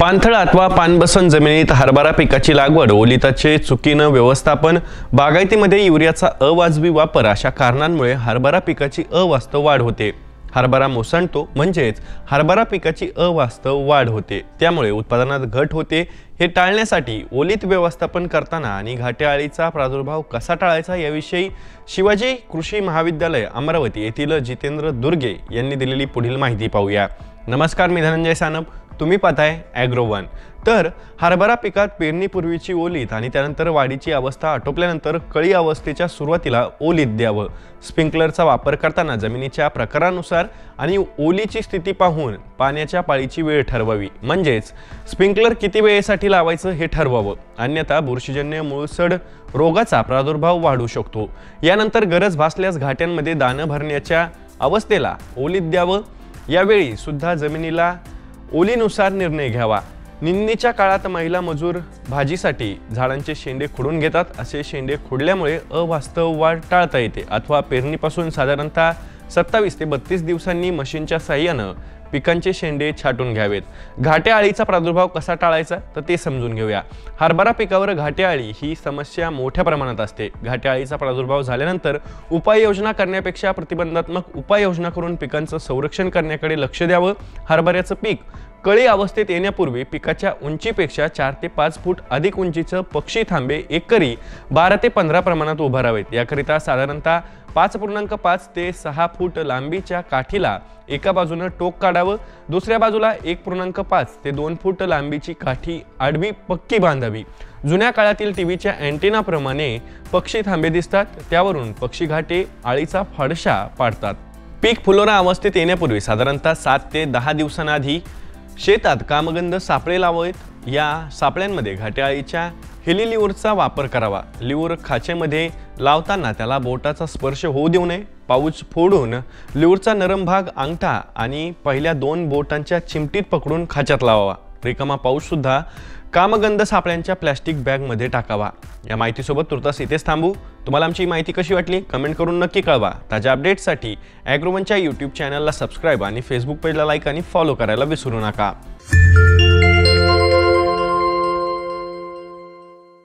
पाणथळ अथवा पानबसन जमिनीत हरभरा पिकाची लागवड ओलिताचे चुकीनं व्यवस्थापन बागायतीमध्ये युरियाचा अवाजवी वापर अशा कारणांमुळे हरभरा पिकाची अवास्तव वाढ होते. हरभरा मोसंडतो म्हणजेच हरभरा पिकाची अवास्तव वाढ होते. त्यामुळे उत्पादनात घट होते. हे टाळण्यासाठी ओलीत व्यवस्थापन करताना आणि घाटे अळीचा प्रादुर्भाव कसा टाळायचा याविषयी शिवाजी कृषी महाविद्यालय अमरावती येथील जितेंद्र दुर्गे यांनी दिलेली पुढील माहिती पाहूया. नमस्कार मी धनंजय सानप. तुम्ही पाहताय ॲग्रो वन तर हरभरा पिकात पेरणीपूर्वीची ओलीत आणि त्यानंतर वाढीची अवस्था आटोपल्यानंतर कळी अवस्थेच्या सुरुवातीला ओलीत द्यावं. स्प्रिंकलरचा वापर करताना जमिनीच्या प्रकारानुसार आणि ओलीची स्थिती पाहून पाण्याच्या पाळीची वेळ ठरवावी. म्हणजेच स्प्रिंकलर किती वेळेसाठी लावायचं हे ठरवावं. अन्यथा बुरशीजन्य मुळसड रोगाचा प्रादुर्भाव वाढू शकतो. यानंतर गरज भासल्यास घाट्यांमध्ये दाणं भरण्याच्या अवस्थेला ओलीत द्यावं. यावेळी सुद्धा जमिनीला ओलीनुसार निर्णय घ्यावा. निंदीच्या काळात महिला मजूर भाजीसाठी झाडांचे शेंडे खुडून घेतात. असे शेंडे खोडल्यामुळे अवास्तव वाढ टाळता येते. अथवा पेरणीपासून साधारणतः सत्तावीस ते बत्तीस दिवसांनी मशीनच्या साह्यानं पिकांचे शेंडे छाटून घ्यावेत. घाटे आळीचा प्रादुर्भाव कसा टाळायचा तर ते समजून घेऊया. हरभरा पिकावर घाटे आळी ही समस्या मोठ्या प्रमाणात असते. घाटे आळीचा प्रादुर्भाव झाल्यानंतर उपाययोजना करण्यापेक्षा प्रतिबंधात्मक उपाययोजना करून पिकांचं संरक्षण करण्याकडे लक्ष द्यावं. हरभऱ्याचं पीक कळी अवस्थेत येण्यापूर्वी पिकाच्या उंचीपेक्षा चार ते पाच फूट अधिक उंचीचं पक्षी थांबे एकरी बारा ते पंधरा प्रमाणात उभारावेत याकरिता साधारणतः पाच पूर्णांक पाच ते सहा फूट लांबीच्या काठीला एका बाजूनं टोक काढावं दुसऱ्या बाजूला एक पूर्णांक पाच ते दोन फूट लांबीची काठी आडवी पक्की बांधावी. जुन्या काळातील टीव्हीच्या अँटेनाप्रमाणे पक्षी थांबे दिसतात त्यावरून पक्षी घाटे आळीचा फडशा पाडतात. पीक फुलोरा अवस्थेत येण्यापूर्वी साधारणतः सात ते दहा दिवसांआधी शेतात कामगंध सापळे लावावेत या सापळ्यांमध्ये घाट्याळीच्या हेलिलिओरचा वापर करावा. लिव्हर खाचेमध्ये लावताना त्याला बोटाचा स्पर्श होऊ देऊ नये पाऊच फोडून लिवरचा नरम भाग अंगठा आणि पहिल्या दोन बोटांच्या चिमटीत पकडून खाच्यात लावावा. रिकामा पाऊस सुद्धा कामगंध सापळ्यांच्या प्लॅस्टिक बॅगमध्ये टाकावा. या माहितीसोबत तुर्तास इथेच थांबू. तुम्हाला आमची माहिती कशी वाटली? कमेंट करून नक्की कळवा. ताज्या अपडेट्ससाठी ॲग्रोमनच्या यूट्यूब चॅनलला सबस्क्राईब आणि फेसबुक पेजला लाईक आणि फॉलो करायला विसरू नका.